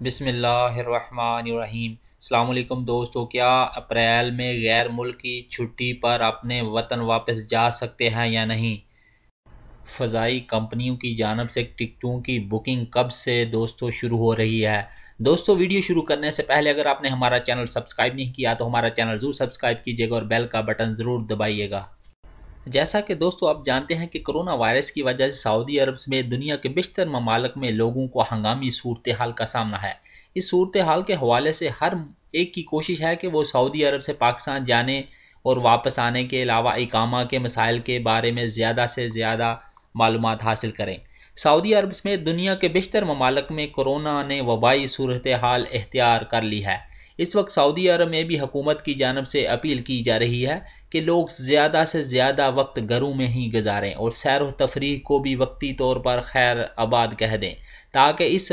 بسم اللہ الرحمن الرحیم۔ السلام علیکم دوستو، کیا اپریل میں غیر ملکی چھٹی پر اپنے وطن واپس جا سکتے ہیں یا نہیں؟ فضائی کمپنیوں کی جانب سے ٹکٹوں کی بکنگ کب سے دوستو شروع ہو رہی ہے؟ دوستو، ویڈیو شروع کرنے سے پہلے اگر آپ نے ہمارا چینل سبسکرائب نہیں کیا تو ہمارا چینل ضرور سبسکرائب کیجیے گا اور بیل کا بٹن ضرور دبائیے گا۔ جیسا کہ دوستو آپ جانتے ہیں کہ کرونا وائرس کی وجہ سے سعودی عرب میں دنیا کے بیشتر ممالک میں لوگوں کو ہنگامی صورتحال کا سامنا ہے۔ اس صورتحال کے حوالے سے ہر ایک کی کوشش ہے کہ وہ سعودی عرب سے پاکستان جانے اور واپس آنے کے علاوہ اقامہ کے مسائل کے بارے میں زیادہ سے زیادہ معلومات حاصل کریں۔ سعودی عرب میں دنیا کے بیشتر ممالک میں کرونا نے وبائی صورتحال اختیار کر لی ہے۔ اس وقت سعودی عرب میں بھی حکومت کی جانب سے اپیل کی جا رہی ہے کہ لوگ زیادہ سے زیادہ وقت گھروں میں ہی گزاریں اور سیر و تفریح کو بھی وقتی طور پر خیر آباد کہہ دیں تاکہ اس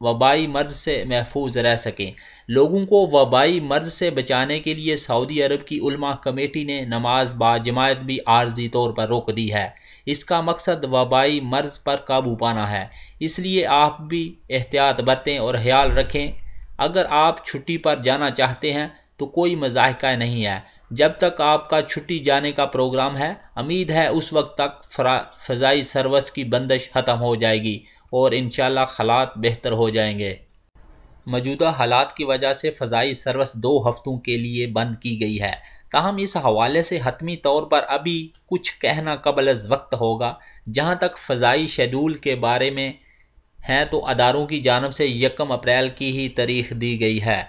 وبائی مرض سے محفوظ رہ سکیں۔ لوگوں کو وبائی مرض سے بچانے کے لیے سعودی عرب کی علماء کمیٹی نے نماز با جماعت بھی عارضی طور پر روک دی ہے۔ اس کا مقصد وبائی مرض پر قابو پانا ہے۔ اس لیے آپ بھی احتیاط برتیں اور خیال رکھیں۔ اگر آپ چھٹی پر جانا چاہتے ہیں تو کوئی مذاہقہ نہیں ہے۔ جب تک آپ کا چھٹی جانے کا پروگرام ہے، امید ہے اس وقت تک فضائی سروس کی بندش ختم ہو جائے گی اور انشاءاللہ حالات بہتر ہو جائیں گے۔ موجودہ حالات کی وجہ سے فضائی سروس دو ہفتوں کے لیے بند کی گئی ہے۔ تاہم، اس حوالے سے حتمی طور پر ابھی کچھ کہنا قبل از وقت ہوگا، جہاں تک فضائی شیڈول کے بارے میں ہیں تو اداروں کی جانب سے یکم اپریل کی ہی تاریخ دی گئی ہے۔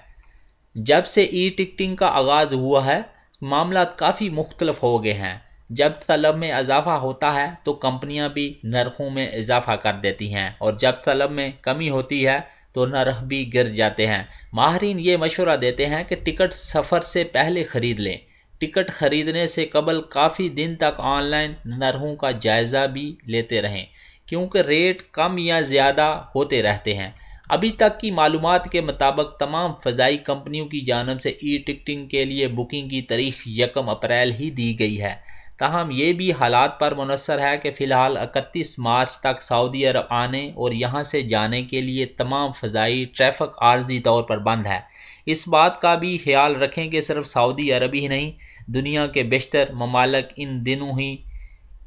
جب سے ای ٹکٹنگ کا آغاز ہوا ہے، معاملات کافی مختلف ہو گئے ہیں۔ جب طلب میں اضافہ ہوتا ہے، تو کمپنیاں بھی نرخوں میں اضافہ کر دیتی ہیں۔ اور جب طلب میں کمی ہوتی ہے، تو نرخ بھی گر جاتے ہیں۔ ماہرین یہ مشورہ دیتے ہیں کہ ٹکٹ سفر سے پہلے خرید لیں۔ ٹکٹ خریدنے سے قبل کافی دن تک آن لائن نرخوں کا جائزہ بھی لیتے رہیں۔ کیونکہ ریٹ کم یا زیادہ ہوتے رہتے ہیں۔ ابھی تک کی معلومات کے مطابق تمام فضائی کمپنیوں کی جانب سے ای ٹکٹنگ کے لیے بکنگ کی تاریخ یکم اپریل ہی دی گئی ہے۔ تاہم، یہ بھی حالات پر منحصر ہے کہ فی الحال اکتیس مارچ تک سعودی عرب آنے اور یہاں سے جانے کے لیے تمام فضائی ٹریفک عارضی طور پر بند ہے۔ اس بات کا بھی خیال رکھیں کہ صرف سعودی عرب ہی نہیں، دنیا کے بیشتر ممالک ان دنوں ہی،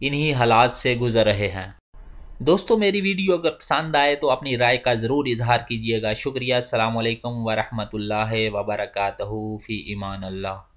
انہی حالات سے گزر رہے ہیں۔ دوستو، میری ویڈیو اگر پسند آئے تو اپنی رائے کا ضرور اظہار کیجیے گا۔ شکریہ۔ السلام علیکم ورحمۃ اللہ وبرکاتہ، فی ایمان اللہ۔